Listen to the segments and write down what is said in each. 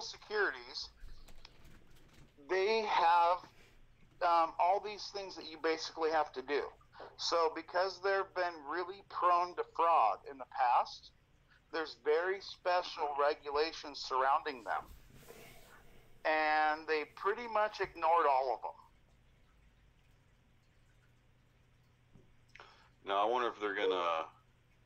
Securities, they have um, all these things that you basically have to do. So, because they've been really prone to fraud in the past, there's very special regulations surrounding them. And they pretty much ignored all of them. Now I wonder if they're gonna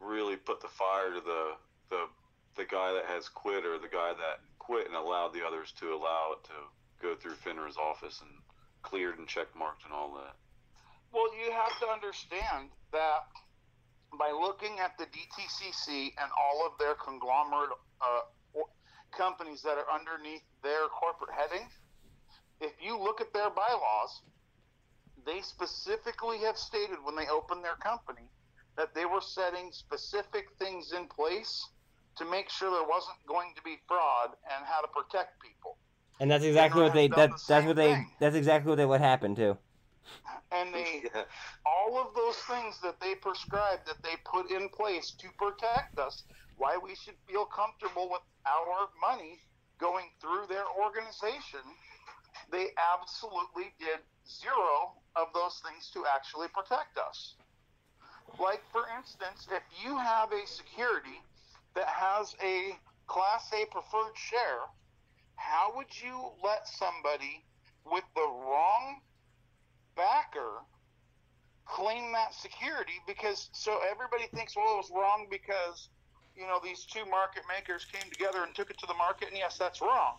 really put the fire to the the the guy that has quit or the guy that quit and allowed the others to allow it to go through FINRA's office and cleared and check marked and all that. Well, you have to understand that by looking at the DTCC and all of their conglomerate uh, companies that are underneath their corporate heading, if you look at their bylaws, they specifically have stated when they opened their company that they were setting specific things in place to make sure there wasn't going to be fraud and how to protect people. And that's exactly what they that, the that's what they thing. that's exactly what they what happened too. And they Yeah. all of those things that they prescribed that they put in place to protect us, why we should feel comfortable with our money going through their organization, they absolutely did zero of those things to actually protect us. Like, for instance, if you have a security that has a Class A preferred share, how would you let somebody with the wrong backer claim that security? Because so everybody thinks well it was wrong because you know these two market makers came together and took it to the market and yes that's wrong.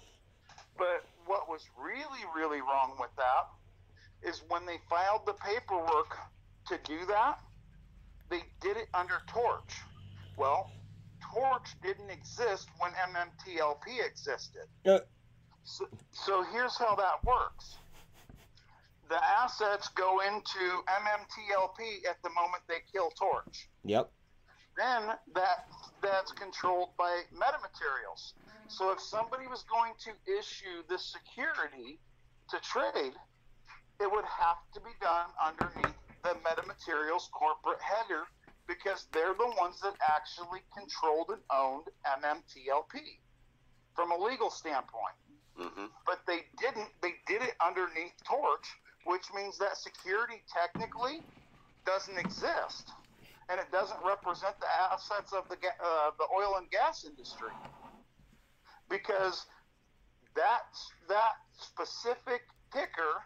But what was really really wrong with that is when they filed the paperwork to do that they did it under torch. Well torch didn't exist when mmtlp existed Uh. so, so here's how that works the assets go into MMTLP at the moment they kill Torch. Yep. Then that that's controlled by metamaterials. So if somebody was going to issue the security to trade, it would have to be done underneath the metamaterials corporate header because they're the ones that actually controlled and owned MMTLP from a legal standpoint hmm but they didn't. They did it underneath Torch, which means that security technically doesn't exist, and it doesn't represent the assets of the ga- uh, the oil and gas industry, because that that specific ticker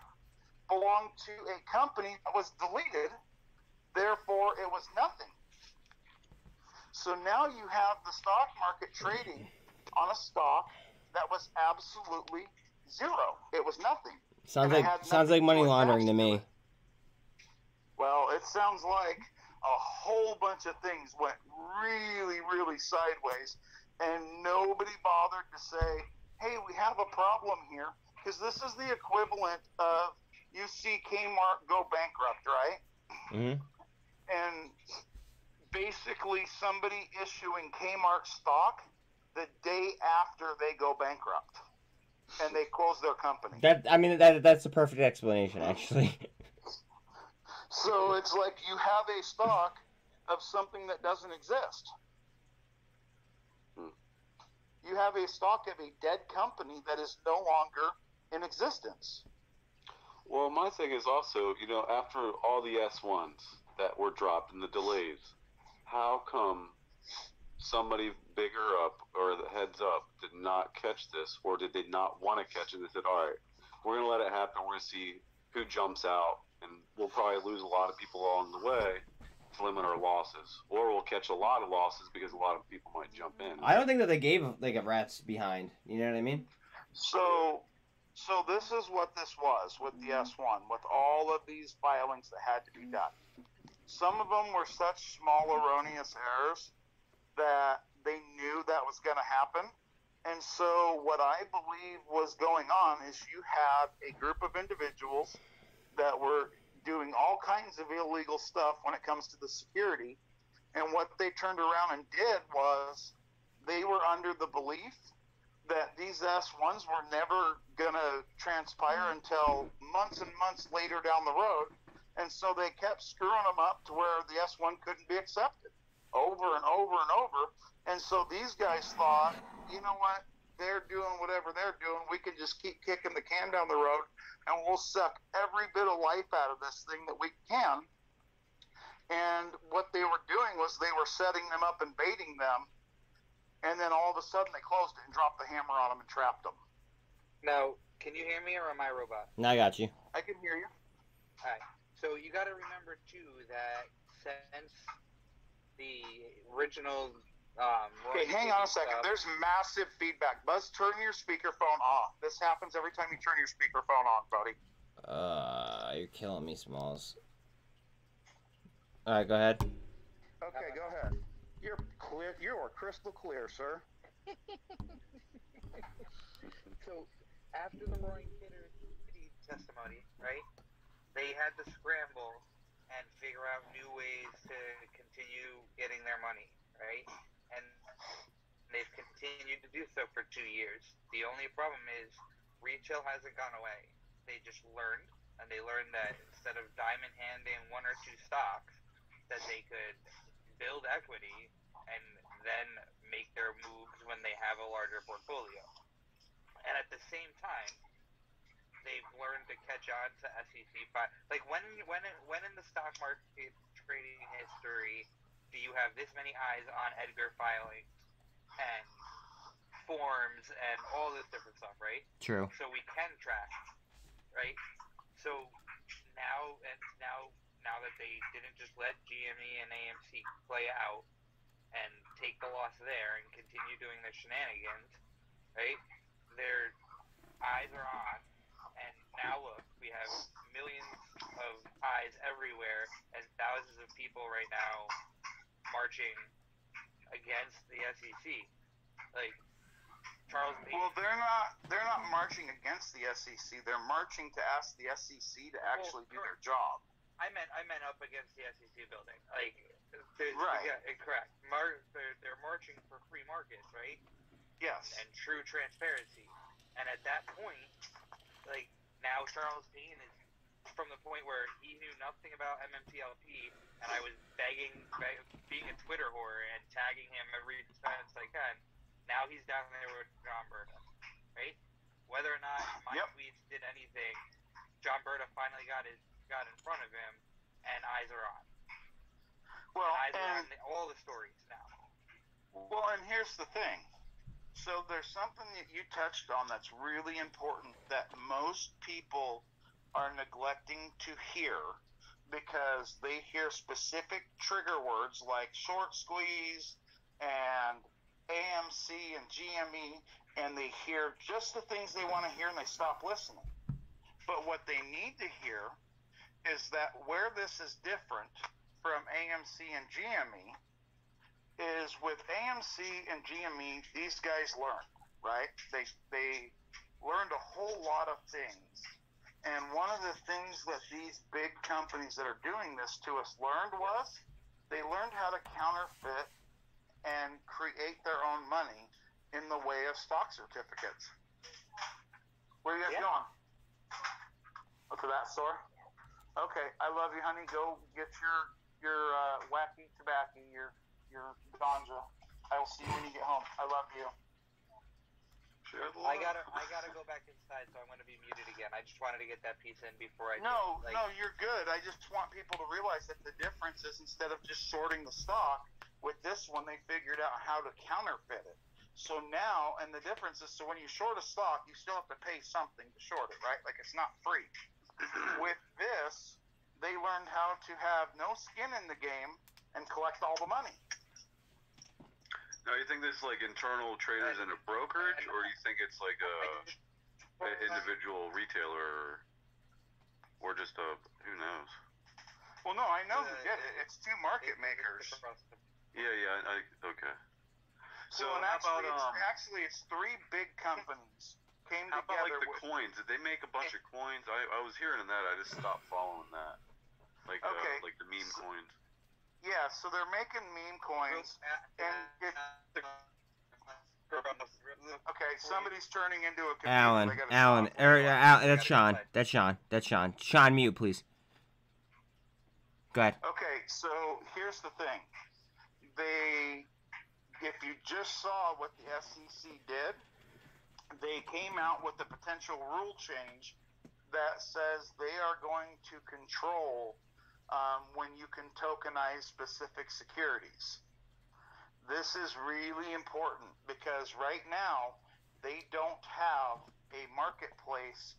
belonged to a company that was deleted. Therefore, it was nothing. So now you have the stock market trading on a stock that was absolutely zero. It was nothing. Sounds And like sounds like money laundering to me. Well, it sounds like a whole bunch of things went really, really sideways, and nobody bothered to say, hey, we have a problem here. Because this is the equivalent of you see Kmart go bankrupt, right? hmm and basically somebody issuing Kmart stock the day after they go bankrupt and they close their company. That I mean that that's the perfect explanation actually. So it's like you have a stock of something that doesn't exist. You have a stock of a dead company that is no longer in existence. Well, my thing is also, you know, after all the S1s that were dropped and the delays, how come somebody bigger up or the heads up did not catch this, or did they not want to catch it? They said, all right, we're going to let it happen. We're going to see who jumps out, and we'll probably lose a lot of people along the way to limit our losses, or we'll catch a lot of losses because a lot of people might jump in. I don't think that they gave like a rat's behind. You know what I mean? So, so this is what this was with the S1, with all of these filings that had to be done. Some of them were such small erroneous errors that they knew that was going to happen. And so, what I believe was going on is you had a group of individuals that were doing all kinds of illegal stuff when it comes to the security. And what they turned around and did was they were under the belief that these S1s were never going to transpire mm-hmm. until months and months later down the road. And so they kept screwing them up to where the S1 couldn't be accepted over and over and over. And so these guys thought, you know what? they're doing whatever they're doing, we can just keep kicking the can down the road, and we'll suck every bit of life out of this thing that we can. And what they were doing was they were setting them up and baiting them, and then all of a sudden they closed it and dropped the hammer on them and trapped them. Now, can you hear me or am I a robot? Now I got you. I can hear you. All right. So you got to remember too that since the original. Um, Okay, hang on a Stuff- second. There's massive feedback. Buzz, turn your speakerphone off. This happens every time you turn your speakerphone on, buddy. Uh, you're killing me, Smalls. All right, go ahead. Okay, go ahead. You're clear. You are crystal clear, sir. So after the Roaring Kitty testimony, right? They had to scramble and figure out new ways to continue getting their money, right? And they've continued to do so for two years. The only problem is retail hasn't gone away. They just learned, and they learned that instead of diamond handing one or two stocks, that they could build equity and then make their moves when they have a larger portfolio. And at the same time, they've learned to catch on to SEC five. Like when when when in the stock market trading history do you have this many eyes on Edgar filings and forms and all this different stuff, right? True. So we can track, right? So now and now now that they didn't just let GME and AMC play out and take the loss there and continue doing their shenanigans, right? Their eyes are on, now look, we have millions of eyes everywhere and thousands of people right now marching against the SEC. Like Charles Payne. Well, they're not. They're not marching against the SEC. They're marching to ask the SEC to actually do their job. I meant I meant up against the SEC building. Like, Right. Yeah, eh, correct. Mar- they're, they're marching for free markets, right? Yes. And true transparency. And at that point, like now Charles Payne is from the point where he knew nothing about MMTLP, and I was begging, beg, being a Twitter whore and tagging him every chance I can. Now he's down there with John Brda, right? Whether or not my Yep. tweets did anything, John Brda finally got his got in front of him, and eyes are on. Well, eyes are and on all the stories now. Well, and here's the thing. So there's something that you touched on that's really important that most people are neglecting to hear because they hear specific trigger words like short squeeze and AMC and GME and they hear just the things they want to hear and they stop listening. But what they need to hear is that where this is different from AMC and GME is with AMC and GME, these guys learned, right? They they learned a whole lot of things. And one of the things that these big companies that are doing this to us learned was they learned how to counterfeit and create their own money in the way of stock certificates. Where are you guys Yeah. going? Oh, to that store? Okay, I love you, honey. Go get your your uh, wacky tobacco, your your ganja. I will see you when you get home. I love you. I gotta I gotta go back inside, so I'm gonna be muted again. I just wanted to get that piece in before I No, do. Like, no, you're good. I just want people to realize that the difference is instead of just shorting the stock, with this one they figured out how to counterfeit it. So now, and the difference is, so when you short a stock, you still have to pay something to short it, right? Like it's not free. with this, they learned how to have no skin in the game and collect all the money. Now, you think this is like internal traders in a brokerage, or do you think it's like a, an individual retailer, or just a who knows? Well, no, I know who Uh, did it. It's two market makers. Yeah, yeah. I, okay. So, So and actually, about it's, um? actually, it's three big companies came How about together. like the with, coins? Did they make a bunch of coins? I, I was hearing that. I just stopped following that. Like Okay. uh, like the meme So- coins. Yeah, so they're making meme coins. and Okay, somebody's turning into a computer. Alain, Alain, stop. er, Al, that's Sean. That's Sean. That's Sean. Sean, mute, please. Go ahead. Okay, so here's the thing. They, if you just saw what the SEC did, they came out with a potential rule change that says they are going to control um, when you can tokenize specific securities. This is really important because right now they don't have a marketplace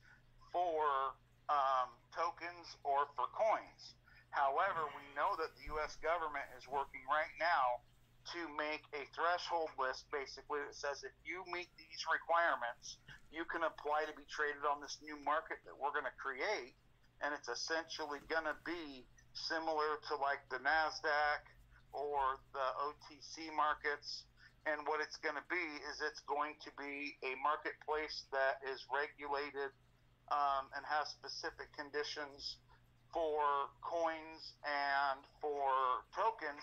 for um, tokens or for coins. However, we know that the U.S. government is working right now to make a threshold list basically that says if you meet these requirements, you can apply to be traded on this new market that we're going to create. And it's essentially going to be similar to like the NASDAQ or the OTC markets. And what it's going to be is it's going to be a marketplace that is regulated um, and has specific conditions for coins and for tokens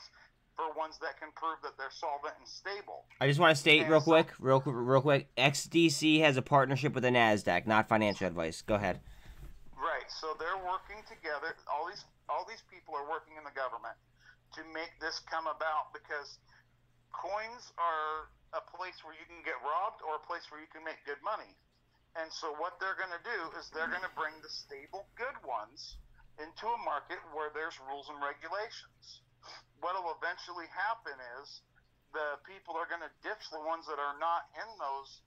for ones that can prove that they're solvent and stable. I just want to state And real quick, real quick, real quick. XDC has a partnership with the Nasdaq, not financial advice. Go ahead. Right. So they're working together. All these all these people are working in the government to make this come about because coins are a place where you can get robbed or a place where you can make good money. And so what they're going to do is they're going to bring the stable good ones into a market where there's rules and regulations. What'll eventually happen is the people are going to ditch the ones that are not in those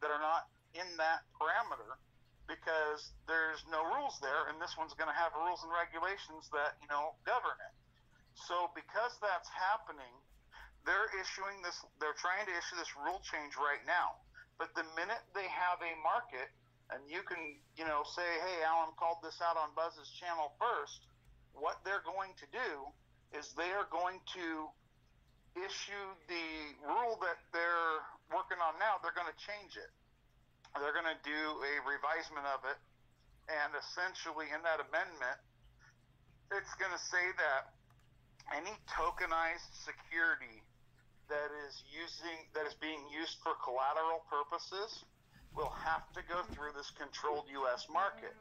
that are not in that parameter because there's no rules there, and this one's going to have rules and regulations that you know govern it. So because that's happening, they're issuing this. They're trying to issue this rule change right now. But the minute they have a market, and you can you know say, hey, Alain called this out on Buzz's channel first. What they're going to do is they are going to issue the rule that they're working on now. They're going to change it they're going to do a revisement of it, and essentially in that amendment, it's going to say that any tokenized security that is using that is being used for collateral purposes will have to go through this controlled U.S. market.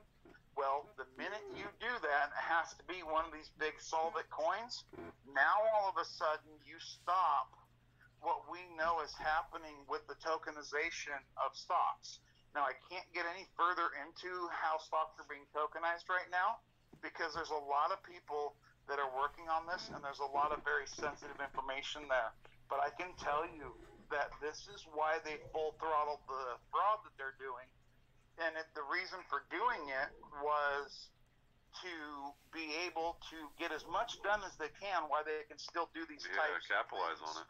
Well, the minute you do that, it has to be one of these big solvent coins. Now all of a sudden you stop what we know is happening with the tokenization of stocks. Now, I can't get any further into how stocks are being tokenized right now because there's a lot of people that are working on this and there's a lot of very sensitive information there. But I can tell you that this is why they full throttled the fraud that they're doing. And it, the reason for doing it was to be able to get as much done as they can while they can still do these Yeah, types of capitalize on it.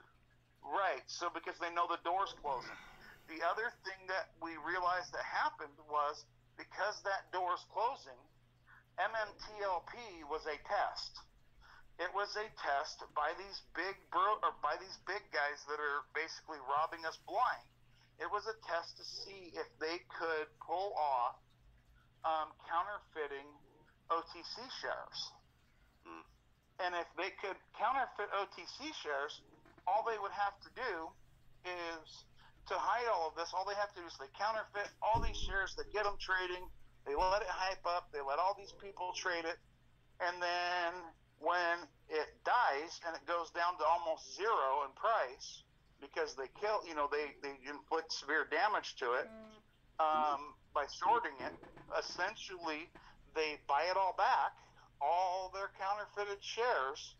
Right. So because they know the door's closing. The other thing that we realized that happened was because that door's closing, MMTLP was a test. It was a test by these big bro or by these big guys that are basically robbing us blind. It was a test to see if they could pull off um, counterfeiting OTC shares. Hmm. And if they could counterfeit OTC shares, all they would have to do is to hide all of this. All they have to do is they counterfeit all these shares, they get them trading, they let it hype up, they let all these people trade it, and then when it dies and it goes down to almost zero in price because they kill, you know, they they inflict severe damage to it um, by shorting it. Essentially, they buy it all back, all their counterfeited shares,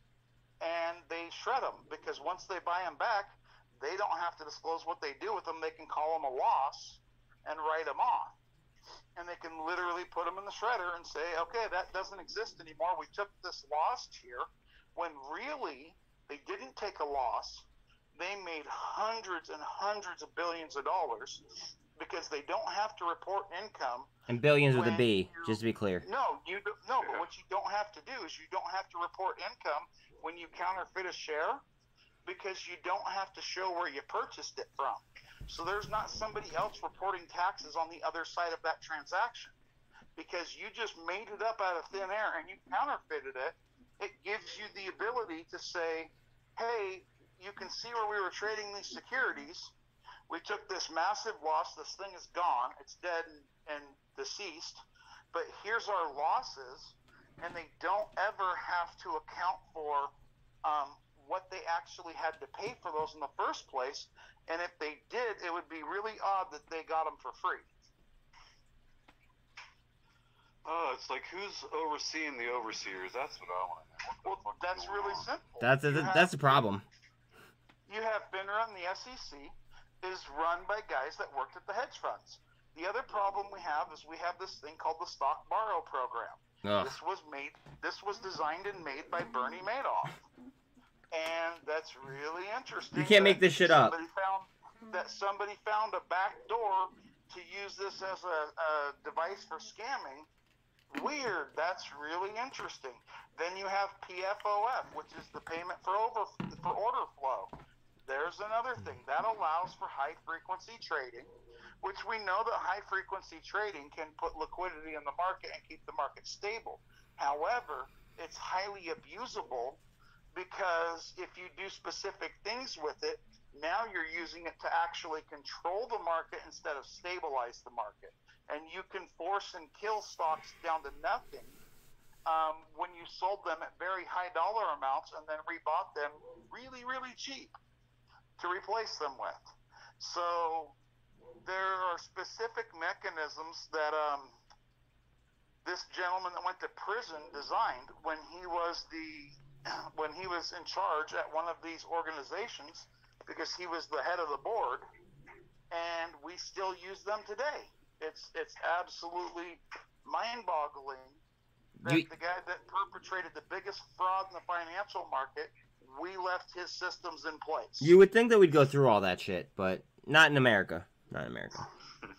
and they shred them because once they buy them back, they don't have to disclose what they do with them. They can call them a loss and write them off. And they can literally put them in the shredder and say, okay, that doesn't exist anymore. We took this loss here when really they didn't take a loss. They made hundreds and hundreds of billions of dollars because they don't have to report income And billions with a B, you- just to be clear. no, you do, no. But what you don't have to do is you don't have to report income when you counterfeit a share because you don't have to show where you purchased it from. So there's not somebody else reporting taxes on the other side of that transaction because you just made it up out of thin air and you counterfeited it. It gives you the ability to say, "Hey, you can see where we were trading these securities. We took this massive loss. This thing is gone. It's dead and, and deceased. But here's our losses, and they don't ever have to account for um, what they actually had to pay for those in the first place. And if they did, it would be really odd that they got them for free. Oh, it's like who's overseeing the overseers? That's what I want to know. Well, that's really on? simple. That's You a, have- that's the problem. you have FINRA and the SEC is run by guys that worked at the hedge funds. The other problem we have is we have this thing called the stock borrow program. Ugh. This was made. This was designed and made by Bernie Madoff, and that's really interesting. You can't make this shit up. Found that somebody found a back door to use this as a, a device for scamming. Weird. That's really interesting. Then you have PFOF, which is the payment for over for order flow. There's another thing that allows for high frequency trading, which we know that high frequency trading can put liquidity in the market and keep the market stable. However, it's highly abusable because if you do specific things with it, now you're using it to actually control the market instead of stabilize the market. And you can force and kill stocks down to nothing um, when you sold them at very high dollar amounts and then rebought them really, really cheap to replace them with. So there are specific mechanisms that um, this gentleman that went to prison designed when he was the when he was in charge at one of these organizations because he was the head of the board and we still use them today it's it's absolutely mind-boggling that You- the guy that perpetrated the biggest fraud in the financial market we left his systems in place You would think that we'd go through all that shit, but not in America. Not in America.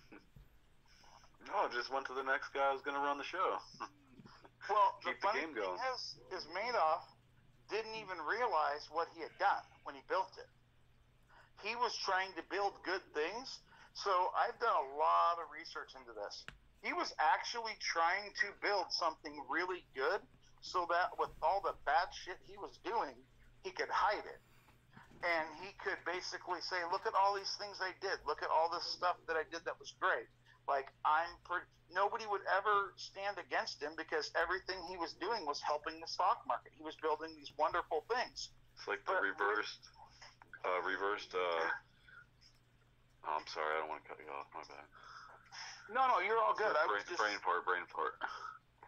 No, just went to the next guy who's going to run the show. Well, the Keep the funny game thing going. is, is Madoff didn't even realize what he had done when he built it. He was trying to build good things. So I've done a lot of research into this. He was actually trying to build something really good so that with all the bad shit he was doing, he could hide it. And he could basically say, look at all these things I did. Look at all this stuff that I did that was great. Like I'm pretty, nobody would ever stand against him because everything he was doing was helping the stock market. He was building these wonderful things. It's like the But- reversed, uh, reversed. Uh, oh, I'm sorry, I don't want to cut you off. My bad. No, no, you're all good. I brain, was just brain fart, brain fart.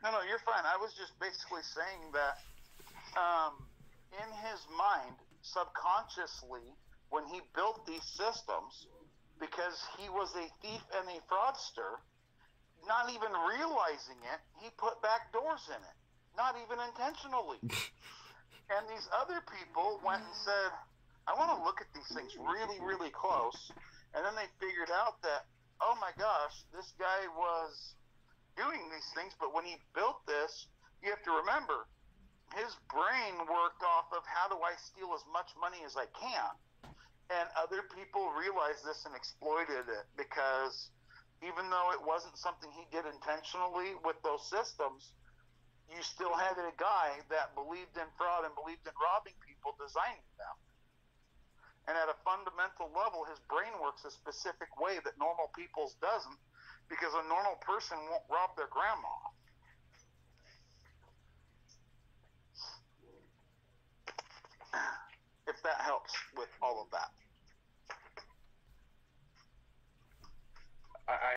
no, no, you're fine. I was just basically saying that um, in his mind, subconsciously, when he built these systems, because he was a thief and a fraudster, not even realizing it, he put back doors in it, not even intentionally. and these other people went and said, I want to look at these things really, really close. And then they figured out that, oh my gosh, this guy was doing these things, but when he built this, you have to remember, his brain worked off of how do I steal as much money as I can. And other people realized this and exploited it because even though it wasn't something he did intentionally with those systems, you still had a guy that believed in fraud and believed in robbing people designing them. And at a fundamental level, his brain works a specific way that normal people's doesn't because a normal person won't rob their grandma. if that helps with all of that. I,